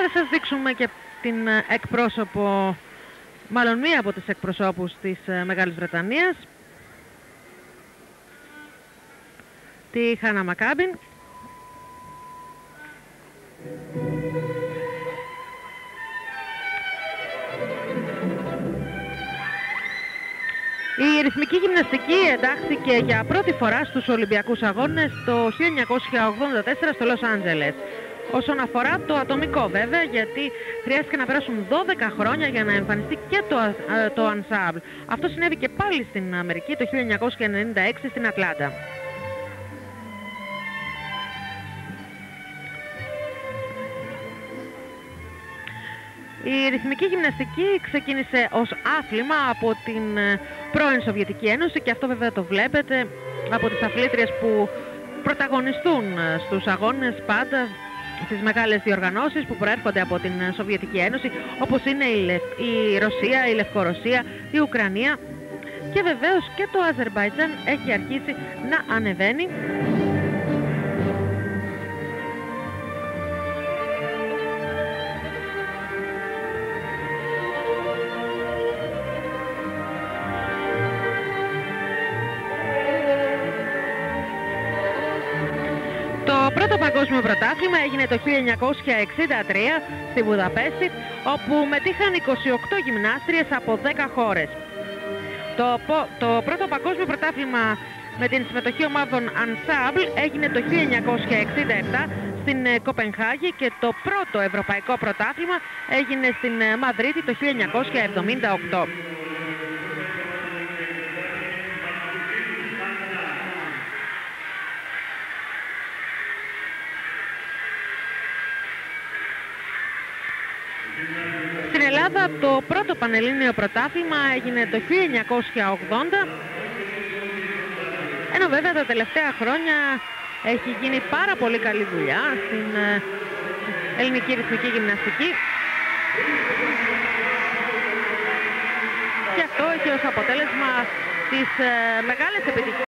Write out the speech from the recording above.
θα σας δείξουμε και την ε, εκπρόσωπο, μάλλον μία από τις εκπροσώπους της ε, Μεγάλης Βρετανίας, τη Χάνα Μακάμπιν. Η ρυθμική γυμναστική εντάχθηκε για πρώτη φορά στους Ολυμπιακούς Αγώνες το 1984 στο Λος Άντζελες. Όσον αφορά το ατομικό βέβαια, γιατί χρειάστηκε να περάσουν 12 χρόνια για να εμφανιστεί και το, το ensemble. Αυτό συνέβη και πάλι στην Αμερική το 1996 στην Ατλάντα. Η ρυθμική γυμναστική ξεκίνησε ως άθλημα από την ε, πρώην Σοβιετική Ένωση και αυτό βέβαια το βλέπετε από τις αθλήτριες που πρωταγωνιστούν ε, στους αγώνες πάντα στις μεγάλες διοργανώσεις που προέρχονται από την ε, Σοβιετική Ένωση όπως είναι η, Ρωσία, η Λευκορωσία, η Ουκρανία. Και βεβαίως και το Αζερμπαϊτζάν έχει αρχίσει να ανεβαίνει Το πρώτο παγκόσμιο πρωτάθλημα έγινε το 1963 στη Βουδαπέστη, όπου μετήχαν 28 γυμνάστριες από 10 χώρες. Το, το πρώτο παγκόσμιο πρωτάθλημα με την συμμετοχή ομάδων Ensemble έγινε το 1967 στην ε, Κοπενχάγη και το πρώτο ευρωπαϊκό πρωτάθλημα έγινε στην ε, Μαδρίτη το 1978. Στην Ελλάδα το πρώτο Πανελλήνιο Πρωτάθλημα έγινε το 1980 ενώ βέβαια τα τελευταία χρόνια έχει γίνει πάρα πολύ καλή δουλειά στην ε, ελληνική ρυθμική γυμναστική. Και αυτό έχει ως αποτέλεσμα τις ε, μεγάλες επιτυχίες